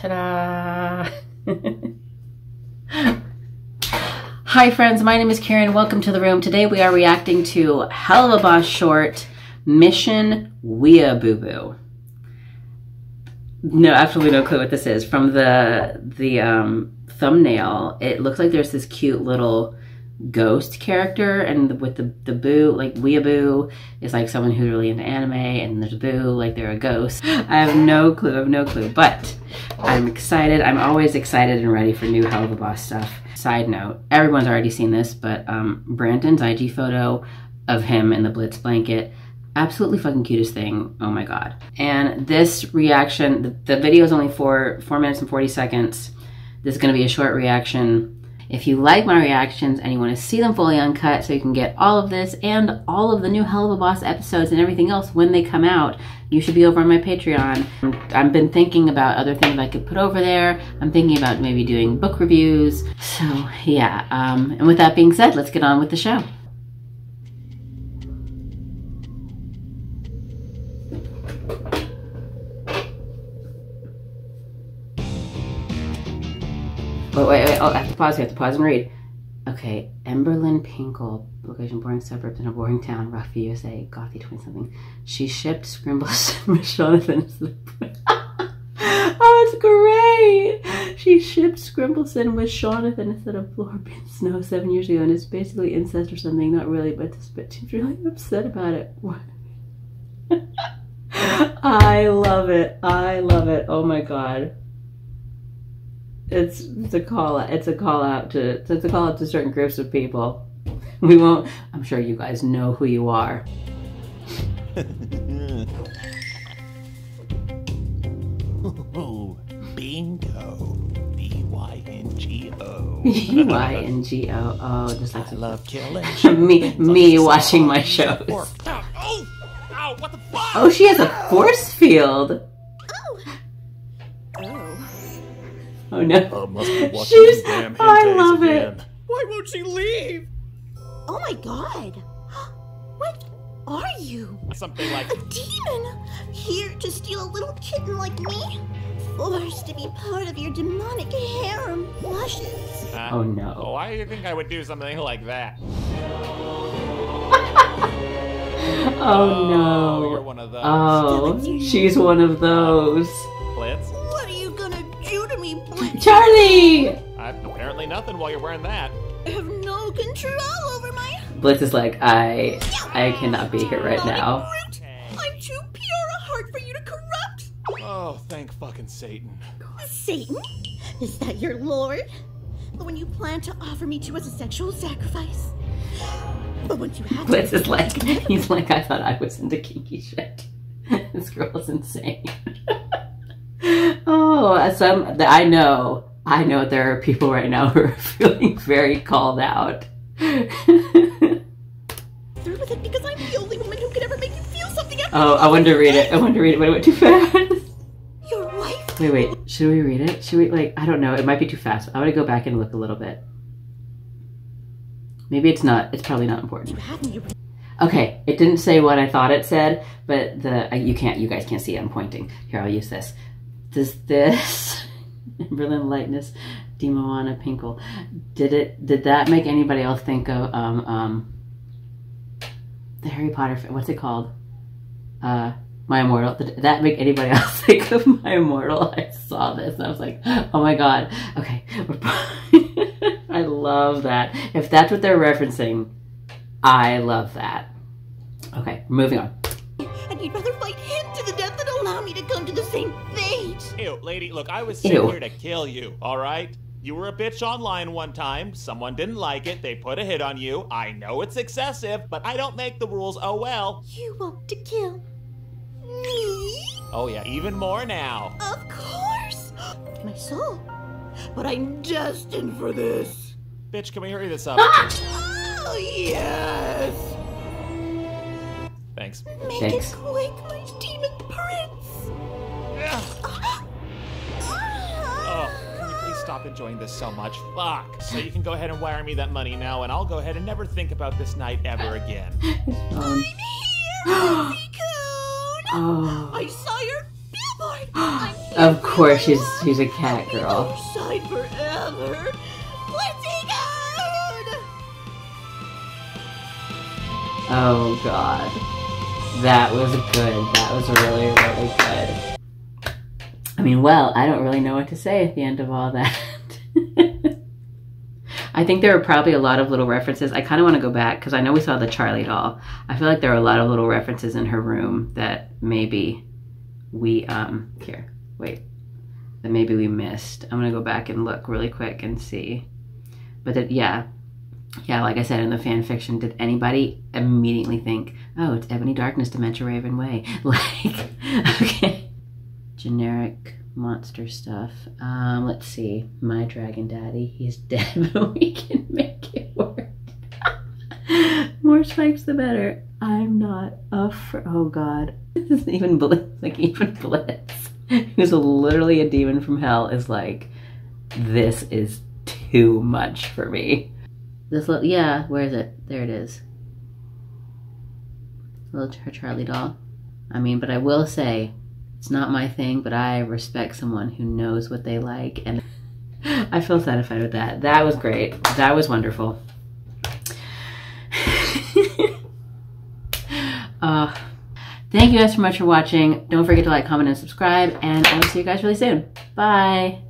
Ta-da! Hi friends, my name is Kieran. Welcome to the room. Today we are reacting to Helluva Boss short Mission Weeaboo. No, absolutely no clue what this is. From the the um, thumbnail, it looks like there's this cute little ghost character and with the the boo like weeaboo is like someone who's really into anime and there's a boo like they're a ghost. I have no clue i have no clue but i'm excited. I'm always excited and ready for new Helluva Boss stuff. Side note everyone's already seen this but um brandon's ig photo of him in the blitz blanket absolutely fucking cutest thing oh my god. And this reaction the, the video is only four four minutes and 40 seconds. This is going to be a short reaction if you like my reactions and you want to see them fully uncut so you can get all of this and all of the new Helluva Boss episodes and everything else when they come out, you should be over on my Patreon. I've been thinking about other things I could put over there. I'm thinking about maybe doing book reviews. So yeah, um, and with that being said, let's get on with the show. Wait, wait, wait. Oh, I have to pause. You have to pause and read. Okay, Emberlyn Pinkle, location boring suburbs in a boring town, rough USA, gothy 20 something. She shipped Scrimbles with Jonathan. oh, it's great! She shipped Scrimbleson with Jonathan instead of Florby Snow seven years ago, and it's basically incest or something. Not really, but, but she's really upset about it. I love it. I love it. Oh my god it's it's a call out. It's a call out to it's a call out to certain groups of people. We won't. I'm sure you guys know who you are. oh, bingo. B Y N G O. B Y N G O. Oh, just like I love killing. me, me watching my shows. Oh, what the fuck? Oh, she has a force field. Oh no. Uh, must be watching She's- these damn I hentais love it. again. Why won't she leave? Oh my god! What are you? Something like, A demon? Here to steal a little kitten like me? Forced to be part of your demonic harem lushes. uh, Oh no. Why do you think I would do something like that. Oh you're no. one of those. Oh, she's one of those. Blitz? To me, Blitz? Charlie! Uh, apparently nothing while you're wearing that. I have no control over my Blitz is like, I, I cannot be here right now. I'm too pure a heart for you to corrupt. Oh, thank fucking Satan. Satan? Is that your lord? The one you plan to offer me to as a sexual sacrifice? But once you have Blitz is like, he's like, I thought I was into kinky shit. this girl is insane. oh, some, I know, I know there are people right now who are feeling very called out. through with it because I'm the only woman who could ever make you feel something oh, I wanted to read it. I wanted to read it, but it went too fast. Your wife? Wait, wait. Should we read it? Should we, like, I don't know. It might be too fast. I want to go back and look a little bit. Maybe it's not. It's probably not important. You had me. Okay, it didn't say what I thought it said, but the uh, you can't, you guys can't see it. I'm pointing. Here, I'll use this. Does this Berlin Lightness, Demoana Pinkle? Did it? Did that make anybody else think of um um the Harry Potter? What's it called? Uh, My Immortal. Did that make anybody else think of My Immortal? I saw this and I was like, oh my god. Okay, I love that. If that's what they're referencing. I love that. Okay, moving on. And you'd rather fight him allow me to come to the same fate. Ew, lady, look, I was sent Ew. here to kill you, alright? You were a bitch online one time, someone didn't like it, they put a hit on you. I know it's excessive, but I don't make the rules, oh well. You want to kill me? Oh yeah, even more now. Of course. My soul. But I'm destined for this. Bitch, can we hurry this up? Ah! Oh, yes. Thanks. Make Thanks. Enjoying this so much? Fuck. So you can go ahead and wire me that money now, and I'll go ahead and never think about this night ever again. I'm here, Rosie oh, I saw your billboard I'm here Of course, she's she's a cat girl. by your side forever. Let's! Oh god. That was good. That was really, really good. I mean, well, I don't really know what to say at the end of all that. I think there are probably a lot of little references. I kind of want to go back because I know we saw the Charlie doll. I feel like there are a lot of little references in her room that maybe we um here wait that maybe we missed. I'm gonna go back and look really quick and see. But that yeah, yeah, like I said in the fan fiction, did anybody immediately think, oh, it's Ebony Darkness, Dementia Raven Way? Like, okay. Generic monster stuff. Um, let's see. My Dragon Daddy, he's dead, but we can make it work. More spikes, the better. I'm not a fr- oh god. This is even Blitz, like even Blitz, who's literally a demon from hell, is like, this is too much for me. This little, yeah, where is it? There it is. Little Charlie doll. I mean, but I will say, it's not my thing, but I respect someone who knows what they like, and I feel satisfied with that. That was great. That was wonderful. uh, thank you guys so much for watching. Don't forget to like, comment, and subscribe, and I'll see you guys really soon. Bye.